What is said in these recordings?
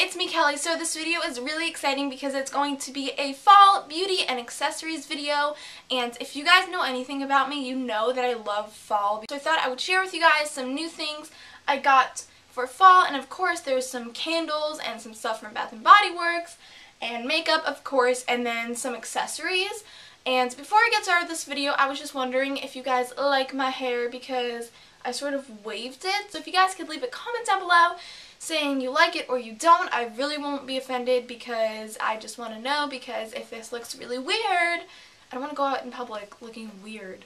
it's me Kelly. So this video is really exciting because it's going to be a fall beauty and accessories video and if you guys know anything about me you know that I love fall. So I thought I would share with you guys some new things I got for fall and of course there's some candles and some stuff from Bath & Body Works and makeup of course and then some accessories. And before I get started this video I was just wondering if you guys like my hair because I sort of waved it. So if you guys could leave a comment down below saying you like it or you don't, I really won't be offended because I just want to know because if this looks really weird, I don't want to go out in public looking weird.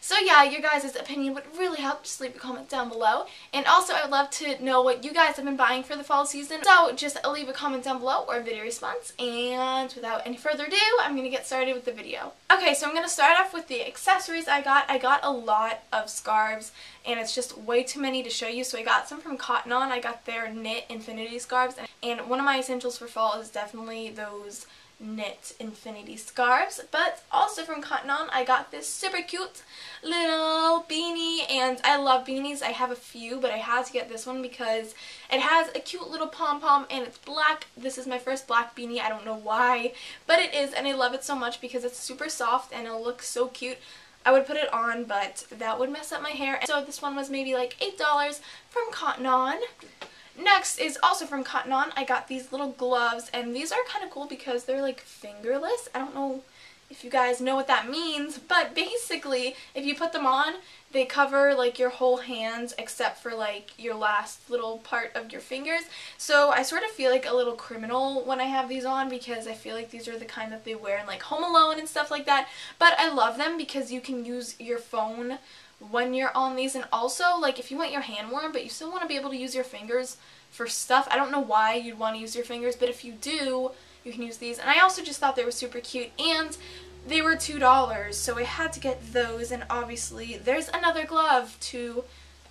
So yeah, your guys' opinion would really help. Just leave a comment down below. And also, I would love to know what you guys have been buying for the fall season. So just leave a comment down below or a video response. And without any further ado, I'm going to get started with the video. Okay, so I'm going to start off with the accessories I got. I got a lot of scarves and it's just way too many to show you. So I got some from Cotton On. I got their knit infinity scarves. And one of my essentials for fall is definitely those knit infinity scarves but also from Cotton On I got this super cute little beanie and I love beanies I have a few but I had to get this one because it has a cute little pom-pom and it's black this is my first black beanie I don't know why but it is and I love it so much because it's super soft and it'll look so cute I would put it on, but that would mess up my hair. So this one was maybe like $8 from Cotton On. Next is also from Cotton On. I got these little gloves and these are kind of cool because they're like fingerless. I don't know if you guys know what that means, but basically if you put them on, they cover like your whole hands except for like your last little part of your fingers. So I sort of feel like a little criminal when I have these on because I feel like these are the kind that they wear in like Home Alone and stuff like that. But I love them because you can use your phone when you're on these and also like if you want your hand warm but you still want to be able to use your fingers for stuff. I don't know why you'd want to use your fingers but if you do you can use these and I also just thought they were super cute and they were $2 so I had to get those and obviously there's another glove to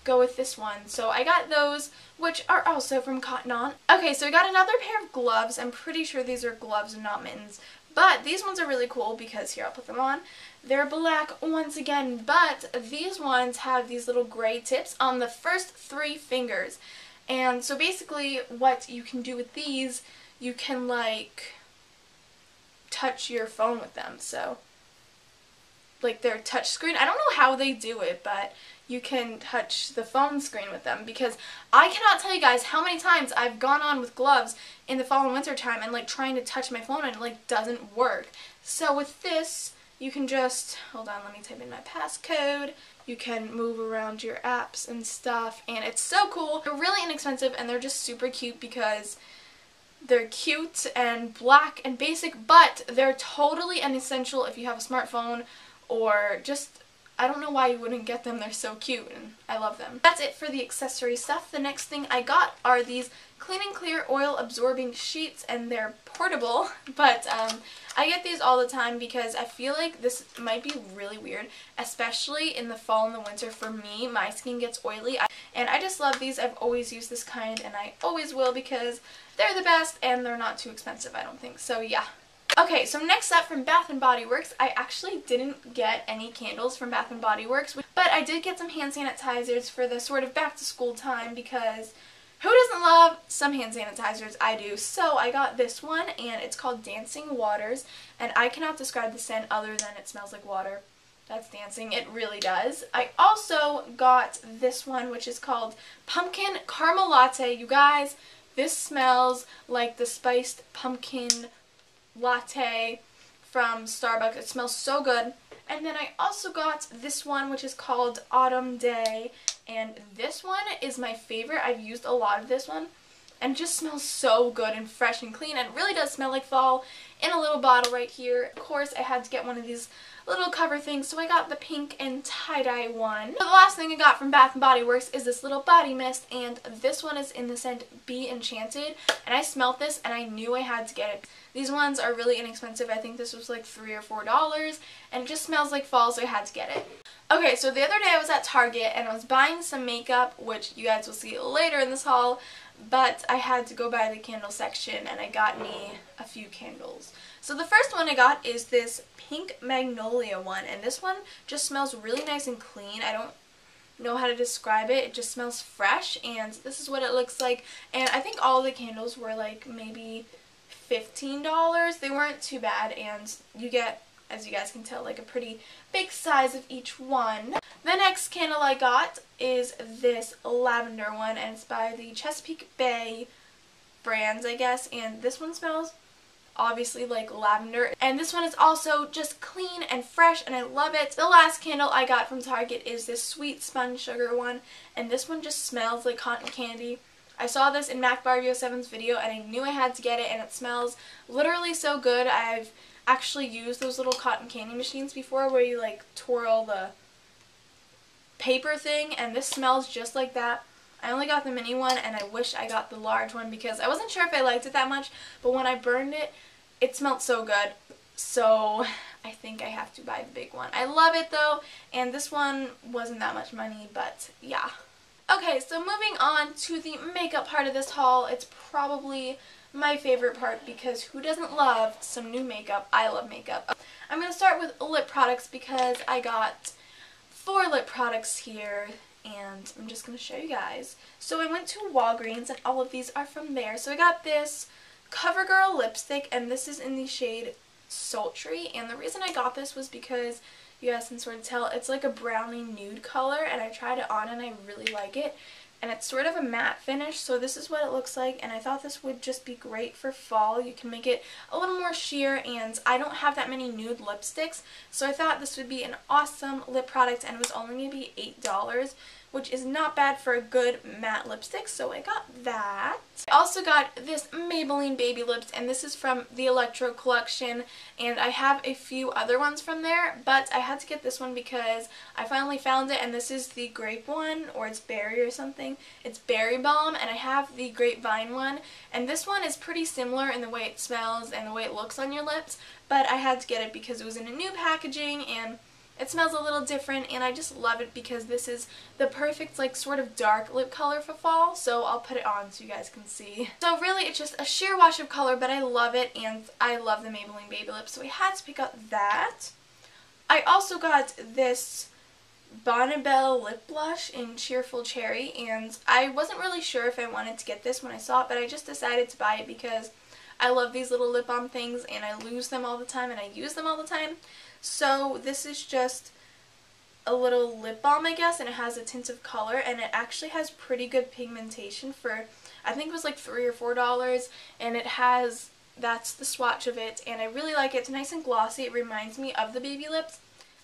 go with this one. So I got those, which are also from Cotton On. Okay, so I got another pair of gloves. I'm pretty sure these are gloves and not mittens. But these ones are really cool because here, I'll put them on. They're black once again, but these ones have these little gray tips on the first three fingers. And so basically what you can do with these, you can like touch your phone with them. So like their touch screen. I don't know how they do it, but you can touch the phone screen with them because I cannot tell you guys how many times I've gone on with gloves in the fall and winter time and like trying to touch my phone and it like doesn't work. So with this, you can just, hold on, let me type in my passcode. You can move around your apps and stuff and it's so cool. They're really inexpensive and they're just super cute because they're cute and black and basic, but they're totally an essential if you have a smartphone or just I don't know why you wouldn't get them. They're so cute and I love them. That's it for the accessory stuff. The next thing I got are these Clean and Clear oil absorbing sheets and they're portable. But um, I get these all the time because I feel like this might be really weird, especially in the fall and the winter. For me, my skin gets oily and I just love these. I've always used this kind and I always will because they're the best and they're not too expensive, I don't think. So yeah, Okay, so next up from Bath & Body Works, I actually didn't get any candles from Bath & Body Works, but I did get some hand sanitizers for the sort of back to school time because who doesn't love some hand sanitizers? I do. So I got this one and it's called Dancing Waters and I cannot describe the scent other than it smells like water. That's dancing. It really does. I also got this one which is called Pumpkin Caramel Latte. You guys, this smells like the spiced pumpkin latte from Starbucks. It smells so good. And then I also got this one, which is called Autumn Day. And this one is my favorite. I've used a lot of this one. And just smells so good and fresh and clean. And really does smell like fall in a little bottle right here. Of course, I had to get one of these little cover things, so I got the pink and tie-dye one. The last thing I got from Bath & Body Works is this little body mist, and this one is in the scent Be Enchanted, and I smelled this and I knew I had to get it. These ones are really inexpensive. I think this was like 3 or $4, and it just smells like fall, so I had to get it. Okay, so the other day I was at Target, and I was buying some makeup, which you guys will see later in this haul, but I had to go by the candle section, and I got me a few candles. So the first one I got is this pink magnolia one and this one just smells really nice and clean. I don't know how to describe it. It just smells fresh and this is what it looks like. And I think all the candles were like maybe $15. They weren't too bad and you get, as you guys can tell, like a pretty big size of each one. The next candle I got is this lavender one and it's by the Chesapeake Bay brands, I guess. And this one smells obviously like lavender. And this one is also just clean and fresh and I love it. The last candle I got from Target is this sweet spun sugar one and this one just smells like cotton candy. I saw this in macbarbie07's video and I knew I had to get it and it smells literally so good. I've actually used those little cotton candy machines before where you like twirl the paper thing and this smells just like that. I only got the mini one and I wish I got the large one because I wasn't sure if I liked it that much, but when I burned it, it smelled so good. So I think I have to buy the big one. I love it though, and this one wasn't that much money, but yeah. Okay, so moving on to the makeup part of this haul. It's probably my favorite part because who doesn't love some new makeup? I love makeup. I'm going to start with lip products because I got four lip products here and I'm just going to show you guys. So I went to Walgreens and all of these are from there. So I got this CoverGirl lipstick and this is in the shade Sultry and the reason I got this was because you guys can sort of tell it's like a brownie nude color and I tried it on and I really like it and it's sort of a matte finish so this is what it looks like and I thought this would just be great for fall. You can make it a little more sheer and I don't have that many nude lipsticks so I thought this would be an awesome lip product and it was only maybe $8 which is not bad for a good matte lipstick, so I got that. I also got this Maybelline Baby Lips, and this is from the Electro collection, and I have a few other ones from there, but I had to get this one because I finally found it, and this is the grape one, or it's berry or something. It's Berry Bomb, and I have the grapevine one, and this one is pretty similar in the way it smells and the way it looks on your lips, but I had to get it because it was in a new packaging, and it smells a little different and I just love it because this is the perfect like sort of dark lip color for fall so I'll put it on so you guys can see. So really it's just a sheer wash of color but I love it and I love the Maybelline Baby Lips so we had to pick up that. I also got this Bonne Bell lip blush in Cheerful Cherry and I wasn't really sure if I wanted to get this when I saw it but I just decided to buy it because I love these little lip balm things and I lose them all the time and I use them all the time. So this is just a little lip balm I guess and it has a tint of color and it actually has pretty good pigmentation for I think it was like three or four dollars and it has that's the swatch of it and I really like it. It's nice and glossy. It reminds me of the baby lips.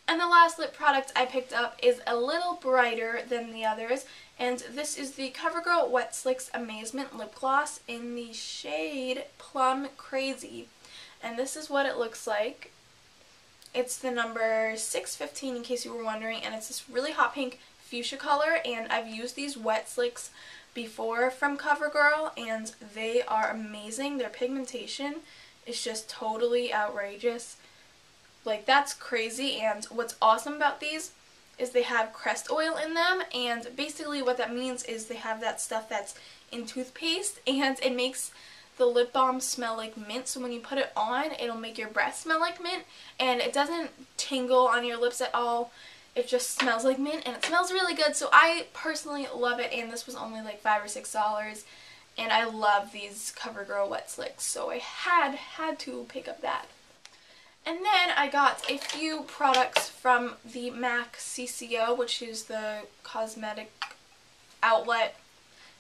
And the last lip product I picked up is a little brighter than the others and this is the CoverGirl Wet Slicks Amazemint Lip Gloss in the shade Plum Crazy. And this is what it looks like. It's the number 615 in case you were wondering and it's this really hot pink fuchsia color and I've used these wet slicks before from CoverGirl and they are amazing. Their pigmentation is just totally outrageous. Like that's crazy and what's awesome about these is they have crest oil in them and basically what that means is they have that stuff that's in toothpaste and it makes the lip balm smell like mint so when you put it on it'll make your breath smell like mint and it doesn't tingle on your lips at all. It just smells like mint and it smells really good. So I personally love it and this was only like five or six dollars and I love these CoverGirl wet slicks so I had had to pick up that. And then I got a few products from the MAC CCO which is the cosmetic outlet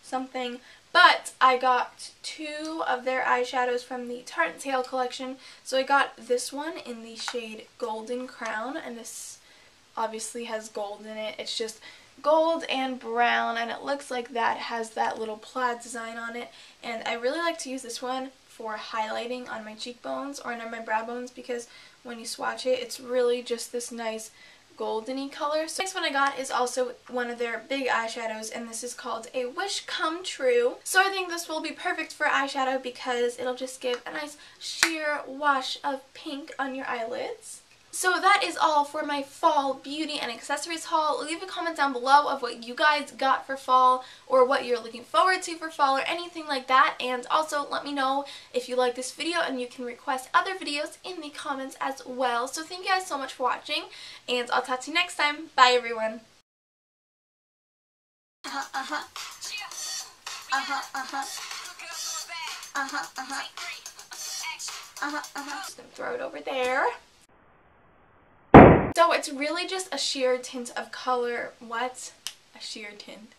something but I got two of their eyeshadows from the Tartan Tale collection. So I got this one in the shade Golden Crown, and this obviously has gold in it. It's just gold and brown, and it looks like that has that little plaid design on it. And I really like to use this one for highlighting on my cheekbones or under my brow bones because when you swatch it, it's really just this nice goldeny color. So next one I got is also one of their big eyeshadows and this is called A Wish Come True. So I think this will be perfect for eyeshadow because it'll just give a nice sheer wash of pink on your eyelids. So that is all for my fall beauty and accessories haul. Leave a comment down below of what you guys got for fall or what you're looking forward to for fall or anything like that. And also let me know if you like this video and you can request other videos in the comments as well. So thank you guys so much for watching and I'll talk to you next time. Bye everyone. Uh-huh, uh-huh. Uh-huh, uh-huh. Uh-huh, uh-huh. Uh-huh, uh-huh. Just gonna throw it over there. So it's really just a sheer tint of color. What? A sheer tint.